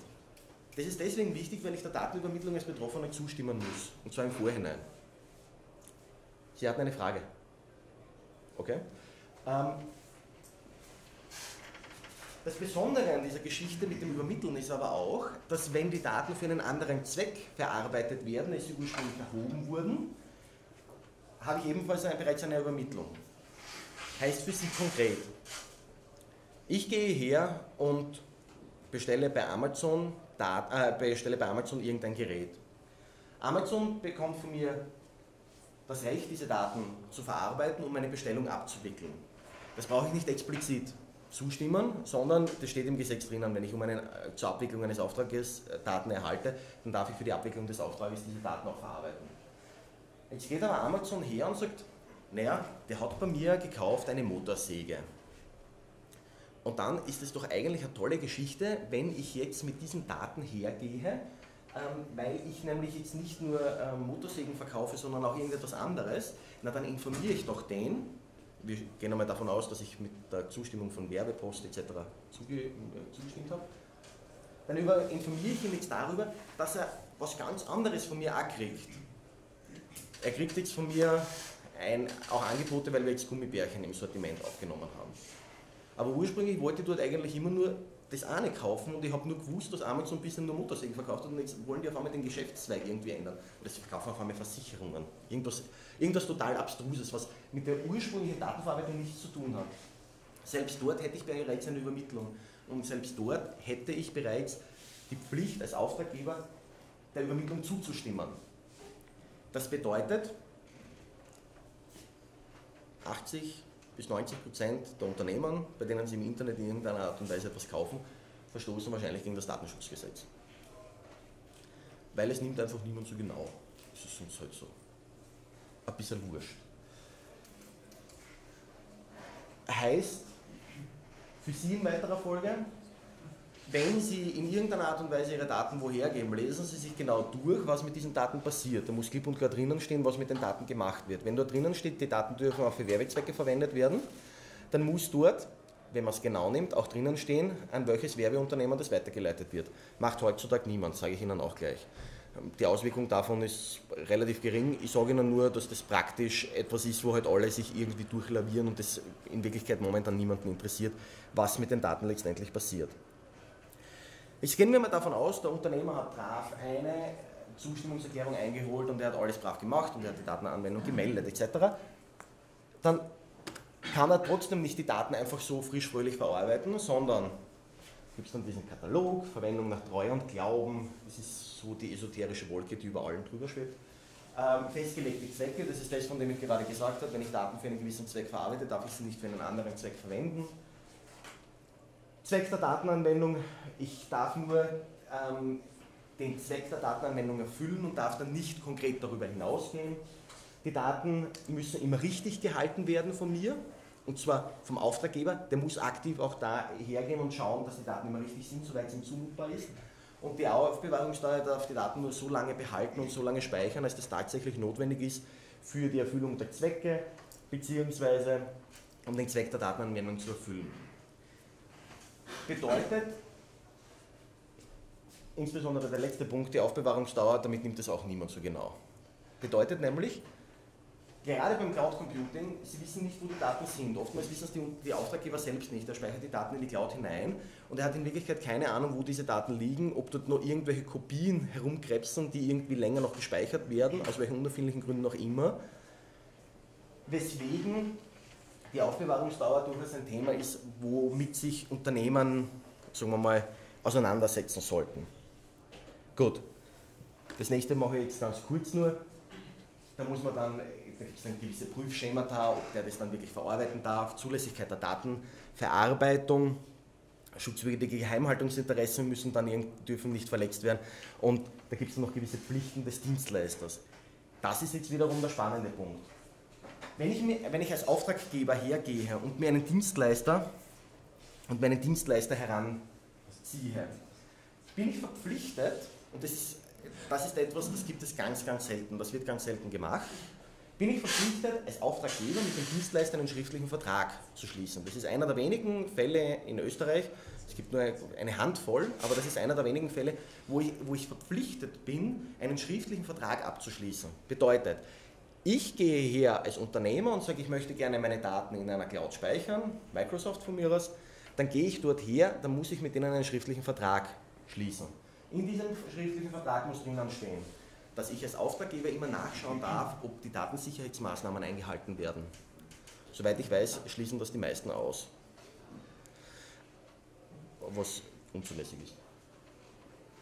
Das ist deswegen wichtig, weil ich der Datenübermittlung als Betroffener zustimmen muss, und zwar im Vorhinein. Sie hatten eine Frage. Okay? Ähm, das Besondere an dieser Geschichte mit dem Übermitteln ist aber auch, dass wenn die Daten für einen anderen Zweck verarbeitet werden, als sie ursprünglich erhoben wurden, habe ich ebenfalls bereits eine Übermittlung. Heißt für Sie konkret, ich gehe her und bestelle bei Amazon, äh, bestelle bei Amazon irgendein Gerät. Amazon bekommt von mir das Recht, diese Daten zu verarbeiten, um meine Bestellung abzuwickeln. Das brauche ich nicht explizit zustimmen, sondern das steht im Gesetz drinnen, wenn ich um eine, äh, zur Abwicklung eines Auftrages äh, Daten erhalte, dann darf ich für die Abwicklung des Auftrages diese Daten auch verarbeiten. Jetzt geht aber Amazon her und sagt, naja, der hat bei mir gekauft eine Motorsäge. Und dann ist es doch eigentlich eine tolle Geschichte, wenn ich jetzt mit diesen Daten hergehe, ähm, weil ich nämlich jetzt nicht nur ähm, Motorsägen verkaufe, sondern auch irgendetwas anderes, na dann informiere ich doch den, wir gehen einmal davon aus, dass ich mit der Zustimmung von Werbepost etc. Äh, zugestimmt habe, dann informiere ich ihn jetzt darüber, dass er was ganz anderes von mir auch kriegt. Er kriegt jetzt von mir ein, auch Angebote, weil wir jetzt Gummibärchen im Sortiment aufgenommen haben. Aber ursprünglich wollte ich dort eigentlich immer nur das eine kaufen und ich habe nur gewusst, dass Amazon ein bisschen nur Motorsägen verkauft hat und jetzt wollen die auf einmal den Geschäftszweig irgendwie ändern. Oder sie verkaufen auf einmal Versicherungen. Irgendwas, irgendwas total Abstruses, was mit der ursprünglichen Datenverarbeitung nichts zu tun hat. Selbst dort hätte ich bereits eine Übermittlung. Und selbst dort hätte ich bereits die Pflicht als Auftraggeber der Übermittlung zuzustimmen. Das bedeutet, 80 bis 90 Prozent der Unternehmen, bei denen sie im Internet in irgendeiner Art und Weise etwas kaufen, verstoßen wahrscheinlich gegen das Datenschutzgesetz. Weil es nimmt einfach niemand so genau. Das ist uns halt so. Ein bisschen wurscht. Heißt, für Sie in weiterer Folge, wenn Sie in irgendeiner Art und Weise Ihre Daten woher geben, lesen Sie sich genau durch, was mit diesen Daten passiert. Da muss klipp und klar drinnen stehen, was mit den Daten gemacht wird. Wenn dort drinnen steht, die Daten dürfen auch für Werbezwecke verwendet werden, dann muss dort, wenn man es genau nimmt, auch drinnen stehen, an welches Werbeunternehmen das weitergeleitet wird. Macht heutzutage niemand, sage ich Ihnen auch gleich. Die Auswirkung davon ist relativ gering. Ich sage Ihnen nur, dass das praktisch etwas ist, wo halt alle sich irgendwie durchlavieren und das in Wirklichkeit momentan niemanden interessiert, was mit den Daten letztendlich passiert. Jetzt gehen wir mal davon aus, der Unternehmer hat brav eine Zustimmungserklärung eingeholt und er hat alles brav gemacht und er hat die Datenanwendung gemeldet etc. Dann kann er trotzdem nicht die Daten einfach so frisch fröhlich verarbeiten, sondern gibt es dann diesen Katalog, Verwendung nach Treue und Glauben, das ist so die esoterische Wolke, die über allen drüber schwebt. Ähm, festgelegte Zwecke, das ist das, von dem ich gerade gesagt habe, wenn ich Daten für einen gewissen Zweck verarbeite, darf ich sie nicht für einen anderen Zweck verwenden. Zweck der Datenanwendung, ich darf nur ähm, den Zweck der Datenanwendung erfüllen und darf dann nicht konkret darüber hinausgehen. Die Daten müssen immer richtig gehalten werden von mir, und zwar vom Auftraggeber, der muss aktiv auch da hergehen und schauen, dass die Daten immer richtig sind, soweit es ihm zumutbar ist. Und die Aufbewahrungssteuer darf die Daten nur so lange behalten und so lange speichern, als das tatsächlich notwendig ist für die Erfüllung der Zwecke, beziehungsweise um den Zweck der Datenanwendung zu erfüllen. Bedeutet, insbesondere der letzte Punkt, die Aufbewahrungsdauer, damit nimmt es auch niemand so genau. Bedeutet nämlich, gerade beim Cloud Computing, Sie wissen nicht, wo die Daten sind. Oftmals wissen es die, die, Auftraggeber selbst nicht. Er speichert die Daten in die Cloud hinein und er hat in Wirklichkeit keine Ahnung, wo diese Daten liegen, ob dort noch irgendwelche Kopien herumkrebsen, die irgendwie länger noch gespeichert werden, aus welchen unerfindlichen Gründen auch immer. Weswegen die Aufbewahrungsdauer durchaus ein Thema ist, womit sich Unternehmen, sagen wir mal, auseinandersetzen sollten. Gut, das nächste mache ich jetzt ganz kurz nur. Da muss man dann, da gibt es ein gewisse Prüfschemata, ob der das dann wirklich verarbeiten darf, Zulässigkeit der Datenverarbeitung, schutzwürdige Geheimhaltungsinteressen müssen dann dürfen nicht verletzt werden und da gibt es noch gewisse Pflichten des Dienstleisters. Das ist jetzt wiederum der spannende Punkt. Wenn ich, mir, wenn ich als Auftraggeber hergehe und mir einen Dienstleister und meinen Dienstleister heranziehe, bin ich verpflichtet, und das ist, das ist etwas, das gibt es ganz, ganz selten, das wird ganz selten gemacht, bin ich verpflichtet, als Auftraggeber mit dem Dienstleister einen schriftlichen Vertrag zu schließen. Das ist einer der wenigen Fälle in Österreich, es gibt nur eine Handvoll, aber das ist einer der wenigen Fälle, wo ich, wo ich verpflichtet bin, einen schriftlichen Vertrag abzuschließen. Bedeutet, Ich gehe her als Unternehmer und sage, ich möchte gerne meine Daten in einer Cloud speichern, Microsoft von mir aus, dann gehe ich dort her, dann muss ich mit denen einen schriftlichen Vertrag schließen. In diesem schriftlichen Vertrag muss drinnen stehen, dass ich als Auftraggeber immer nachschauen darf, ob die Datensicherheitsmaßnahmen eingehalten werden. Soweit ich weiß, schließen das die meisten aus. Was unzulässig ist.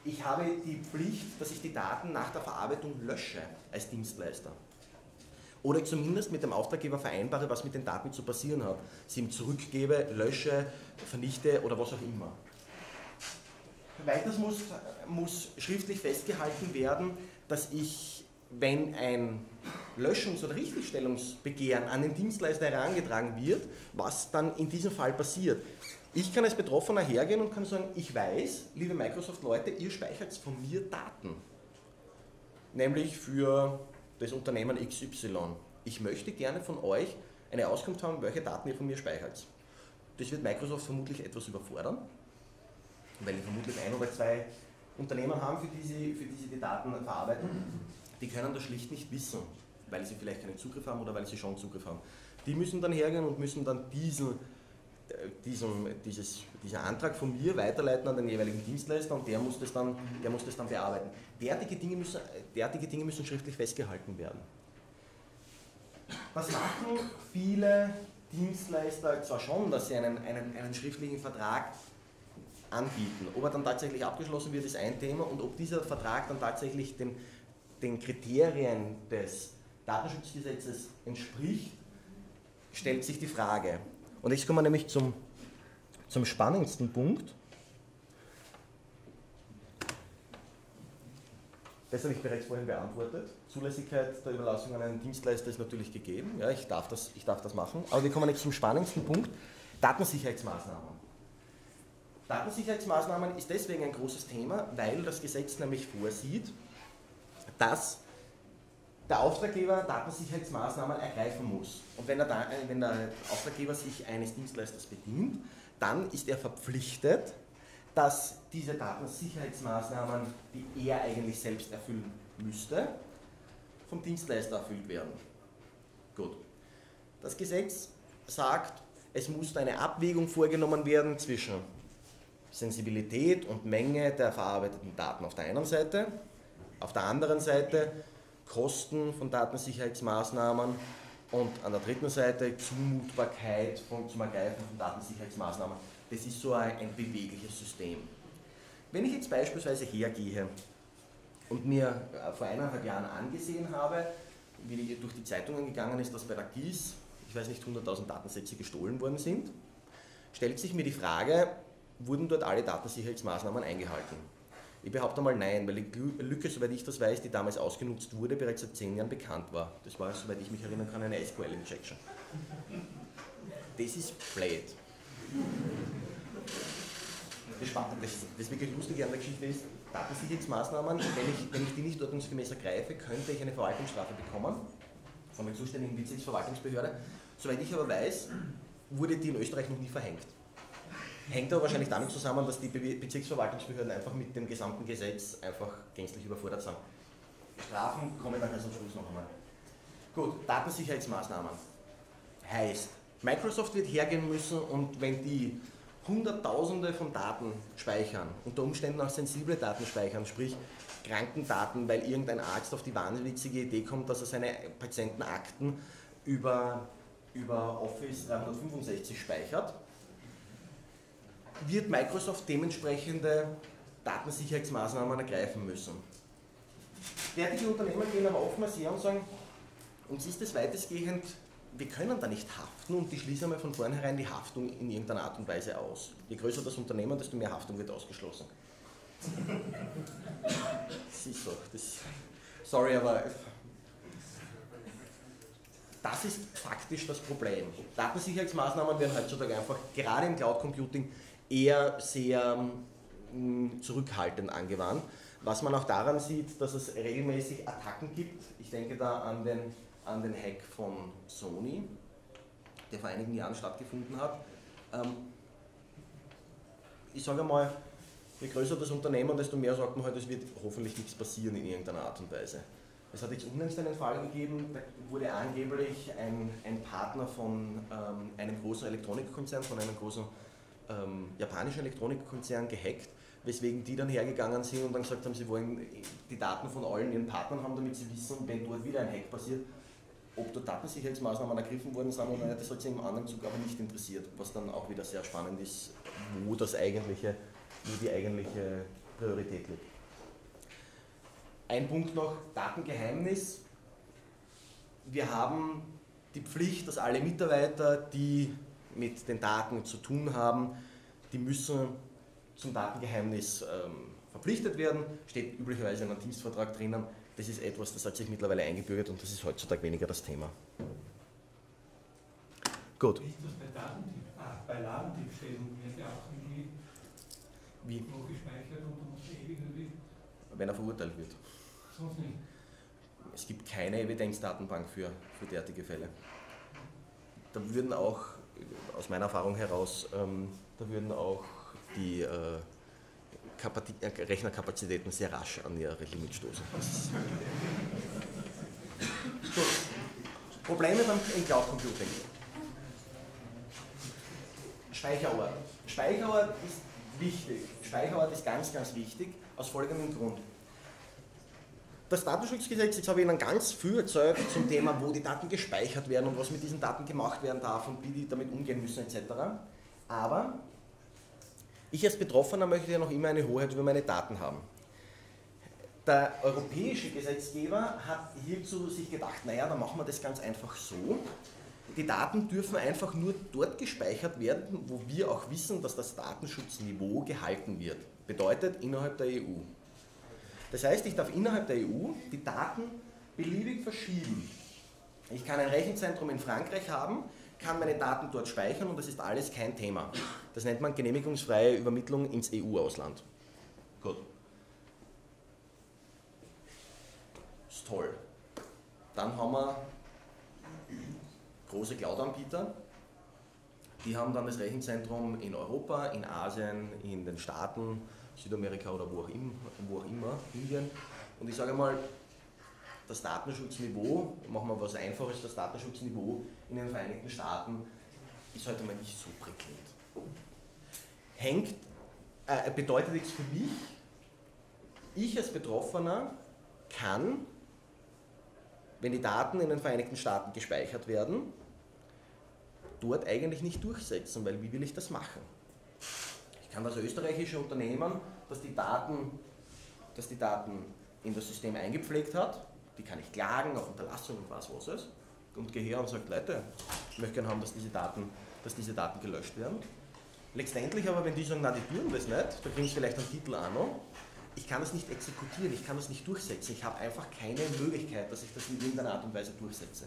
Ich habe die Pflicht, dass ich die Daten nach der Verarbeitung lösche als Dienstleister. Oder zumindest mit dem Auftraggeber vereinbare, was mit den Daten zu passieren hat. Sie ihm zurückgebe, lösche, vernichte oder was auch immer. Weiters muss, muss schriftlich festgehalten werden, dass ich, wenn ein Löschungs- oder Richtigstellungsbegehren an den Dienstleister herangetragen wird, was dann in diesem Fall passiert. Ich kann als Betroffener hergehen und kann sagen, ich weiß, liebe Microsoft-Leute, ihr speichert von mir Daten. Nämlich für das Unternehmen XY. Ich möchte gerne von euch eine Auskunft haben, welche Daten ihr von mir speichert. Das wird Microsoft vermutlich etwas überfordern, weil die vermutlich ein oder zwei Unternehmen haben, für die sie, für die, sie die Daten verarbeiten. Die können das schlicht nicht wissen, weil sie vielleicht keinen Zugriff haben oder weil sie schon Zugriff haben. Die müssen dann hergehen und müssen dann diesen, diesen, dieses, diesen Antrag von mir weiterleiten an den jeweiligen Dienstleister und der muss das dann, der muss das dann bearbeiten. Derartige Dinge, müssen, derartige Dinge müssen schriftlich festgehalten werden. Was machen viele Dienstleister zwar schon, dass sie einen, einen, einen schriftlichen Vertrag anbieten. Ob er dann tatsächlich abgeschlossen wird, ist ein Thema und ob dieser Vertrag dann tatsächlich den, den Kriterien des Datenschutzgesetzes entspricht, stellt sich die Frage. Und jetzt kommen wir nämlich zum, zum spannendsten Punkt. Das habe ich bereits vorhin beantwortet. Zulässigkeit der Überlassung an einen Dienstleister ist natürlich gegeben. Ja, ich darf das, ich darf das machen. Aber wir kommen jetzt zum spannendsten Punkt. Datensicherheitsmaßnahmen. Datensicherheitsmaßnahmen ist deswegen ein großes Thema, weil das Gesetz nämlich vorsieht, dass der Auftraggeber Datensicherheitsmaßnahmen ergreifen muss. Und wenn, da, wenn der Auftraggeber sich eines Dienstleisters bedient, dann ist er verpflichtet, dass diese Datensicherheitsmaßnahmen, die er eigentlich selbst erfüllen müsste, vom Dienstleister erfüllt werden. Gut. Das Gesetz sagt, es muss eine Abwägung vorgenommen werden zwischen Sensibilität und Menge der verarbeiteten Daten auf der einen Seite, auf der anderen Seite Kosten von Datensicherheitsmaßnahmen und an der dritten Seite Zumutbarkeit von, zum Ergreifen von Datensicherheitsmaßnahmen. Das ist so ein, ein bewegliches System. Wenn ich jetzt beispielsweise hergehe und mir äh, vor eineinhalb Jahren angesehen habe, wie durch die Zeitungen gegangen ist, dass bei der GIS, ich weiß nicht, 100.000 Datensätze gestohlen worden sind, stellt sich mir die Frage, wurden dort alle Datensicherheitsmaßnahmen eingehalten? Ich behaupte mal nein, weil die Lücke, soweit ich das weiß, die damals ausgenutzt wurde, bereits seit zehn Jahren bekannt war. Das war, soweit ich mich erinnern kann, eine SQL-Injection. Das ist blöd. Das, das, das wirklich Lustige an der Geschichte ist, Datensicherheitsmaßnahmen, wenn ich, wenn ich die nicht ordnungsgemäß ergreife, könnte ich eine Verwaltungsstrafe bekommen von der zuständigen Bezirksverwaltungsbehörde. Soweit ich aber weiß, wurde die in Österreich noch nie verhängt. Hängt aber wahrscheinlich damit zusammen, dass die Bezirksverwaltungsbehörden einfach mit dem gesamten Gesetz einfach gänzlich überfordert sind. Strafen kommen dann also am Schluss noch einmal. Gut, Datensicherheitsmaßnahmen. Heißt, Microsoft wird hergehen müssen und wenn die Hunderttausende von Daten speichern, unter Umständen auch sensible Daten speichern, sprich Krankendaten, weil irgendein Arzt auf die wahnwitzige Idee kommt, dass er seine Patientenakten über, über Office 365 speichert, wird Microsoft dementsprechende Datensicherheitsmaßnahmen ergreifen müssen. Derartige Unternehmen gehen aber oftmals her und sagen, uns ist es weitestgehend, wir können da nicht haften und die schließen einmal von vornherein die Haftung in irgendeiner Art und Weise aus. Je größer das Unternehmen, desto mehr Haftung wird ausgeschlossen. das ist so. Das, sorry, aber das ist faktisch das Problem. Datensicherheitsmaßnahmen werden heutzutage einfach gerade im Cloud Computing eher sehr mm, zurückhaltend angewandt. Was man auch daran sieht, dass es regelmäßig Attacken gibt. Ich denke da an den, an den Hack von Sony, der vor einigen Jahren stattgefunden hat. Ähm, ich sage mal, je größer das Unternehmen, desto mehr sagt man halt, es wird hoffentlich nichts passieren in irgendeiner Art und Weise. Es hat jetzt unlängst einen Fall gegeben, da wurde angeblich ein, ein Partner von ähm, einem großen Elektronikkonzern, von einem großen ähm, japanischen Elektronikkonzern gehackt, weswegen die dann hergegangen sind und dann gesagt haben, sie wollen die Daten von allen ihren Partnern haben, damit sie wissen, wenn dort wieder ein Hack passiert, ob dort Datensicherheitsmaßnahmen ergriffen worden sind oder nicht, das hat sie im anderen Zug aber nicht interessiert, was dann auch wieder sehr spannend ist, wo das eigentliche, wo die eigentliche Priorität liegt. Ein Punkt noch, Datengeheimnis. Wir haben die Pflicht, dass alle Mitarbeiter, die mit den Daten zu tun haben, die müssen zum Datengeheimnis ähm, verpflichtet werden, steht üblicherweise in einem Dienstvertrag drinnen. Das ist etwas, das hat sich mittlerweile eingebürgert und das ist heutzutage weniger das Thema. Gut. Wie ist das bei Datendieb ah, bei Ladendiebstählen? Wird ja auch irgendwie Wie? gespeichert und muss ewig irgendwie Wenn er verurteilt wird. sonst nicht. Es gibt keine Evidenzdatenbank für, für derartige Fälle. Da würden auch, aus meiner Erfahrung heraus, ähm, da würden auch die äh, äh, Rechnerkapazitäten sehr rasch an ihre Limit stoßen. Gut. Probleme beim im Cloud Computing. Speicherort. Speicherort ist wichtig. Speicherort ist ganz, ganz wichtig, aus folgendem Grund. Das Datenschutzgesetz, jetzt habe ich Ihnen ganz viel erzählt zum Thema, wo die Daten gespeichert werden und was mit diesen Daten gemacht werden darf und wie die damit umgehen müssen etc. Aber ich als Betroffener möchte ja noch immer eine Hoheit über meine Daten haben. Der europäische Gesetzgeber hat hierzu sich gedacht, naja, dann machen wir das ganz einfach so. Die Daten dürfen einfach nur dort gespeichert werden, wo wir auch wissen, dass das Datenschutzniveau gehalten wird. Bedeutet innerhalb der EU. Das heißt, ich darf innerhalb der EU die Daten beliebig verschieben. Ich kann ein Rechenzentrum in Frankreich haben, kann meine Daten dort speichern und das ist alles kein Thema. Das nennt man genehmigungsfreie Übermittlung ins EU-Ausland. Gut. Ist toll. Dann haben wir große Cloud-Anbieter. Die haben dann das Rechenzentrum in Europa, in Asien, in den Staaten, Südamerika oder wo auch, im, wo auch immer, Indien. Und ich sage mal, das Datenschutzniveau, machen wir was Einfaches, das Datenschutzniveau in den Vereinigten Staaten ist heute mal nicht so prickelnd. Hängt, äh, bedeutet jetzt für mich, ich als Betroffener kann, wenn die Daten in den Vereinigten Staaten gespeichert werden, dort eigentlich nicht durchsetzen, weil wie will ich das machen? Ich kann das österreichische Unternehmen, das die Daten, das die Daten in das System eingepflegt hat, die kann ich klagen auf Unterlassung und was was es und gehe her und sage, Leute, ich möchte gerne haben, dass diese Daten, dass diese Daten gelöscht werden. Letztendlich aber, wenn die sagen, na, die tun das nicht, da kriegen sie vielleicht einen Titel an, ich kann das nicht exekutieren, ich kann das nicht durchsetzen, ich habe einfach keine Möglichkeit, dass ich das in irgendeiner Art und Weise durchsetze.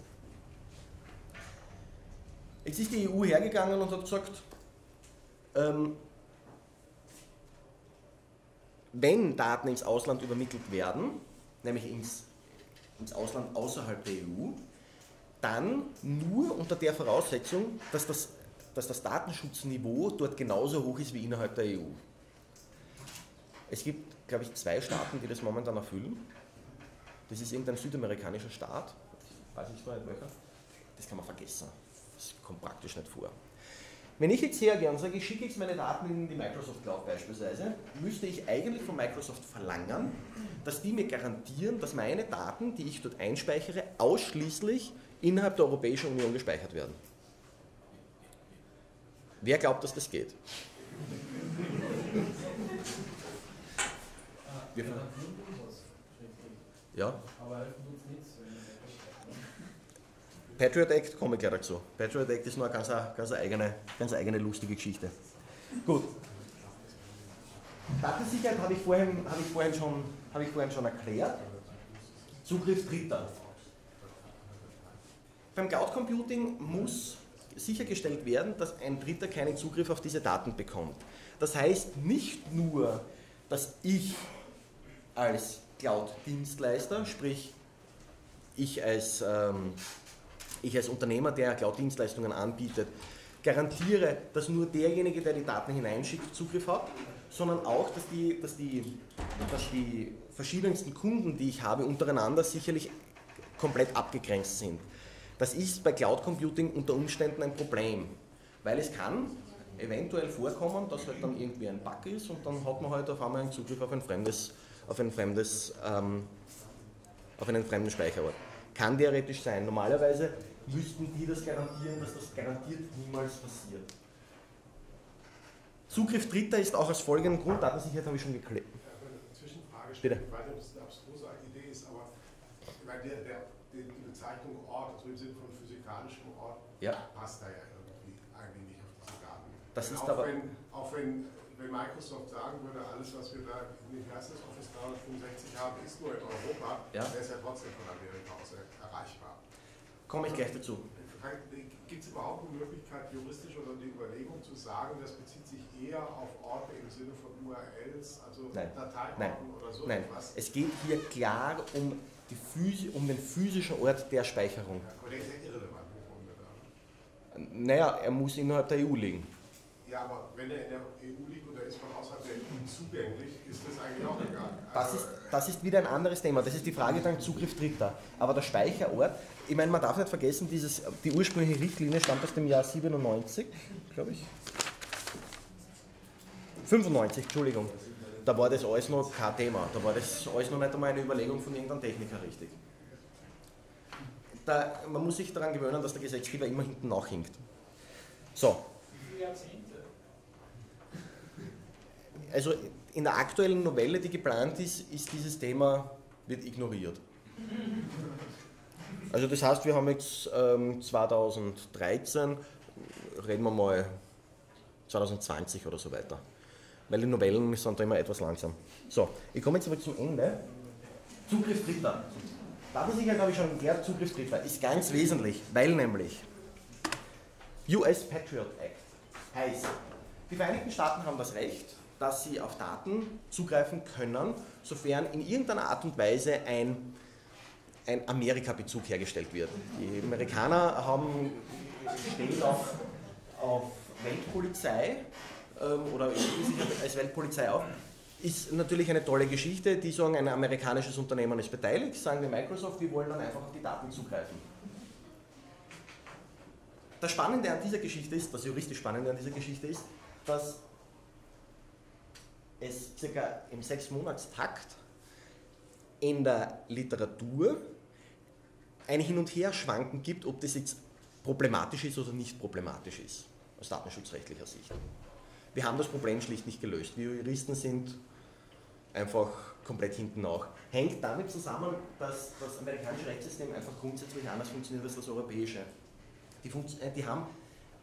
Jetzt ist die EU hergegangen und hat gesagt, ähm, wenn Daten ins Ausland übermittelt werden, nämlich ins, ins Ausland außerhalb der EU, dann nur unter der Voraussetzung, dass das, dass das Datenschutzniveau dort genauso hoch ist wie innerhalb der EU. Es gibt, glaube ich, zwei Staaten, die das momentan erfüllen. Das ist irgendein südamerikanischer Staat, ich so nicht welcher. Das kann man vergessen. Das kommt praktisch nicht vor. Wenn ich jetzt hergehe und sage, ich schicke jetzt meine Daten in die Microsoft Cloud beispielsweise, müsste ich eigentlich von Microsoft verlangen, dass die mir garantieren, dass meine Daten, die ich dort einspeichere, ausschließlich innerhalb der Europäischen Union gespeichert werden. Wer glaubt, dass das geht? Ja, Aber helfen uns nichts, wenn man Patriot Act, komme ich gleich dazu. Patriot Act ist nur eine ganz, ganz, eigene, ganz eigene lustige Geschichte. Gut. Datensicherheit habe ich, vorhin, habe, ich vorhin schon, habe ich vorhin schon erklärt. Zugriff Dritter. Beim Cloud Computing muss sichergestellt werden, dass ein Dritter keinen Zugriff auf diese Daten bekommt. Das heißt nicht nur, dass ich als Cloud-Dienstleister, sprich ich als, ähm, ich als Unternehmer, der Cloud-Dienstleistungen anbietet, garantiere, dass nur derjenige, der die Daten hineinschickt, Zugriff hat, sondern auch, dass die, dass die, dass die verschiedensten Kunden, die ich habe, untereinander sicherlich komplett abgegrenzt sind. Das ist bei Cloud Computing unter Umständen ein Problem, weil es kann eventuell vorkommen, dass halt dann irgendwie ein Bug ist und dann hat man halt auf einmal einen Zugriff auf ein fremdes, auf ein fremdes, ähm, auf einen fremden Speicherort. Kann theoretisch sein. Normalerweise müssten die das garantieren, dass das garantiert niemals passiert. Zugriff Dritter ist auch aus folgendem Grund, Datensicherheit habe ich schon geklärt. Zwischenfrage stellen. Ich weiß nicht, ob es eine abstruse Idee ist, aber ich meine, der, der, die Bezeichnung Ort, also im Sinne von physikalischem Ort, Ja. passt da ja irgendwie eigentlich nicht auf diese Daten. Das ist auch aber- Wenn, auch wenn, wenn Microsoft sagen würde, alles, was wir da in heißt das, Office 365 haben, ist nur in Europa, Ja. wäre es ja trotzdem von Amerika aus er- erreichbar. Komme ich gleich dazu. Gibt es überhaupt eine Möglichkeit, juristisch oder die Überlegung zu sagen, das bezieht sich eher auf Orte im Sinne von URLs, also Nein. Dateiorten Nein. oder so Nein, etwas? es geht hier klar um, die um den physischen Ort der Speicherung. Ja, aber der ist ja irrelevant im Grunde da. Naja, er muss innerhalb der EU liegen. Ja, aber wenn er in der EU liegt oder ist von außerhalb zugänglich, ist das eigentlich auch egal. Das ist, das ist wieder ein anderes Thema. Das ist die Frage dann Zugriff Dritter. Aber der Speicherort, ich meine, man darf nicht vergessen, dieses, die ursprüngliche Richtlinie stammt aus dem Jahr 97, glaube ich. 95, Entschuldigung. Da war das alles noch kein Thema. Da war das alles noch nicht einmal eine Überlegung von irgendeinem Techniker richtig. Da, man muss sich daran gewöhnen, dass der Gesetzgeber immer hinten nachhinkt. So, Wie viele Jahrzehnte? Also in der aktuellen Novelle, die geplant ist, ist dieses Thema wird ignoriert. Also das heißt, wir haben jetzt ähm, 2013, reden wir mal 2020 oder so weiter. Weil die Novellen sind da immer etwas langsam. So, ich komme jetzt aber zum Ende. Zugriff Dritter. Datensicherheit habe ich schon erklärt, Zugriff Dritter ist ganz wesentlich, weil nämlich US Patriot Act heißt, die Vereinigten Staaten haben das Recht, dass sie auf Daten zugreifen können, sofern in irgendeiner Art und Weise ein, ein Amerika-Bezug hergestellt wird. Die Amerikaner haben, stehen auf, auf Weltpolizei ähm, oder als Weltpolizei auf. Ist natürlich eine tolle Geschichte. Die sagen, ein amerikanisches Unternehmen ist beteiligt, sagen wir Microsoft, wir wollen dann einfach auf die Daten zugreifen. Das Spannende an dieser Geschichte ist, das juristisch Spannende an dieser Geschichte ist, dass es circa im Sechsmonatstakt in der Literatur ein Hin- und Herschwanken gibt, ob das jetzt problematisch ist oder nicht problematisch ist, aus datenschutzrechtlicher Sicht. Wir haben das Problem schlicht nicht gelöst. Wir Juristen sind einfach komplett hinten nach. Hängt damit zusammen, dass das amerikanische Rechtssystem einfach grundsätzlich anders funktioniert als das europäische. Die, funktio- äh, die haben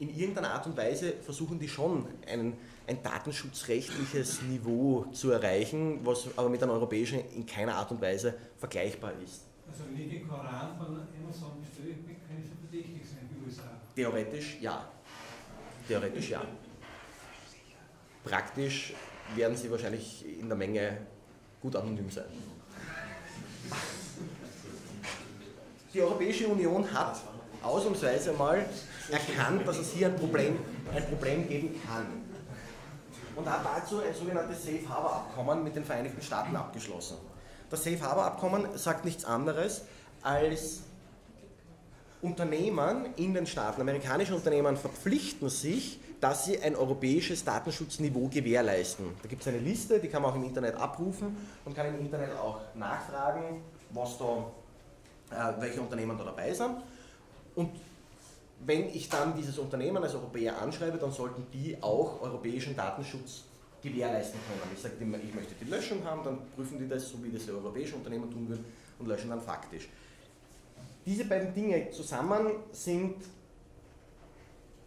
in irgendeiner Art und Weise versuchen die schon einen, ein datenschutzrechtliches Niveau zu erreichen, was aber mit einem europäischen in keiner Art und Weise vergleichbar ist. Also wenn ich den Koran von Amazon bestelle, kann ich so verdächtig sein in den USA. Theoretisch ja. Theoretisch ja. Praktisch werden sie wahrscheinlich in der Menge gut anonym sein. Die Europäische Union hat ausnahmsweise mal erkannt, dass es hier ein Problem, ein Problem geben kann. Und hat dazu ein sogenanntes Safe Harbor Abkommen mit den Vereinigten Staaten abgeschlossen. Das Safe Harbor Abkommen sagt nichts anderes als Unternehmen in den Staaten, amerikanische Unternehmen verpflichten sich, dass sie ein europäisches Datenschutzniveau gewährleisten. Da gibt es eine Liste, die kann man auch im Internet abrufen und kann im Internet auch nachfragen, was da, äh, welche Unternehmen da dabei sind. Und wenn ich dann dieses Unternehmen als Europäer anschreibe, dann sollten die auch europäischen Datenschutz gewährleisten können. Ich sage, immer, ich möchte die Löschung haben, dann prüfen die das, so wie das die europäischen Unternehmen tun würden, und löschen dann faktisch. Diese beiden Dinge zusammen sind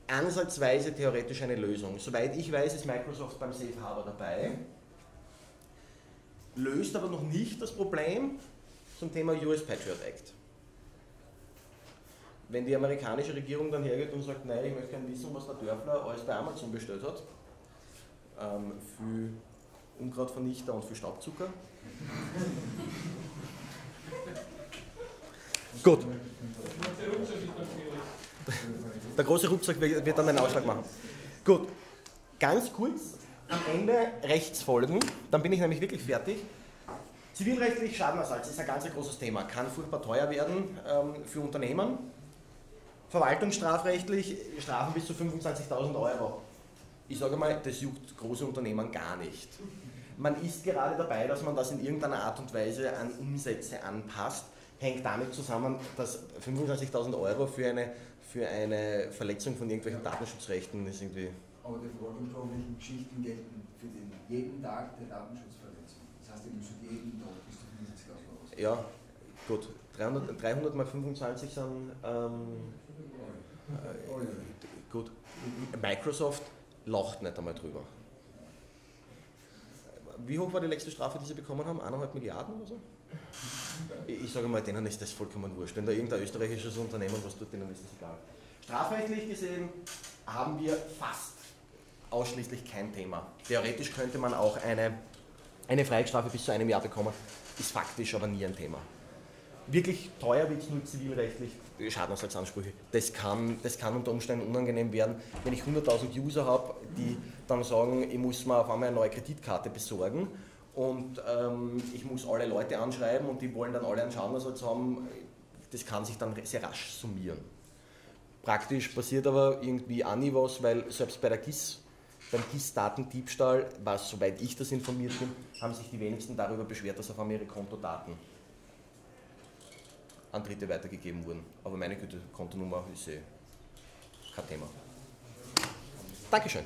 ansatzweise theoretisch eine Lösung. Soweit ich weiß, ist Microsoft beim Safe Harbor dabei, löst aber noch nicht das Problem zum Thema US Patriot Act. Wenn die amerikanische Regierung dann hergeht und sagt, nein, ich möchte gerne wissen, was der Dörfler alles bei Amazon bestellt hat, ähm, für Unkrautvernichter und für Staubzucker. Gut. Der große Rucksack wird dann den Ausschlag machen. Gut, ganz kurz am Ende rechts folgen, dann bin ich nämlich wirklich fertig. Zivilrechtlich Schadenersatz ist ein ganz großes Thema, kann furchtbar teuer werden ähm, für Unternehmen. Verwaltungsstrafrechtlich Strafen bis zu 25.000 Euro. Ich sage mal, das juckt große Unternehmen gar nicht. Man ist gerade dabei, dass man das in irgendeiner Art und Weise an Umsätze anpasst. Hängt damit zusammen, dass 25.000 Euro für eine, für eine Verletzung von irgendwelchen Datenschutzrechten ist irgendwie. Aber die verwaltungsstrafrechtlichen Geschichten gelten für den jeden Tag der Datenschutzverletzung. Das heißt, ihr müsst jeden Tag bis zu 75.000 Euro. Ja, gut. 300, 300 mal 25 sind. Ähm, äh, gut. Microsoft lacht nicht einmal drüber. Wie hoch war die letzte Strafe, die sie bekommen haben? Eineinhalb Milliarden oder so? Ich ich sage mal, denen ist das vollkommen wurscht. Wenn da irgendein österreichisches Unternehmen was tut, denen ist das egal. Strafrechtlich gesehen haben wir fast ausschließlich kein Thema. Theoretisch könnte man auch eine, eine Freiheitsstrafe bis zu einem Jahr bekommen, ist faktisch aber nie ein Thema. Wirklich teuer wird es nur zivilrechtlich, Schadenersatzansprüche. Das kann, das kann unter Umständen unangenehm werden, wenn ich 100.000 User habe, die dann sagen, ich muss mir auf einmal eine neue Kreditkarte besorgen und ähm, ich muss alle Leute anschreiben und die wollen dann alle einen Schadenersatz haben. Das kann sich dann sehr rasch summieren. Praktisch passiert aber irgendwie auch nie was, weil selbst bei der GIS, beim GIS-Datendiebstahl, was soweit ich das informiert bin, haben sich die wenigsten darüber beschwert, dass auf einmal ihre Kontodaten an Dritte weitergegeben wurden. Aber meine Güte, Kontonummer ist eh kein Thema. Dankeschön.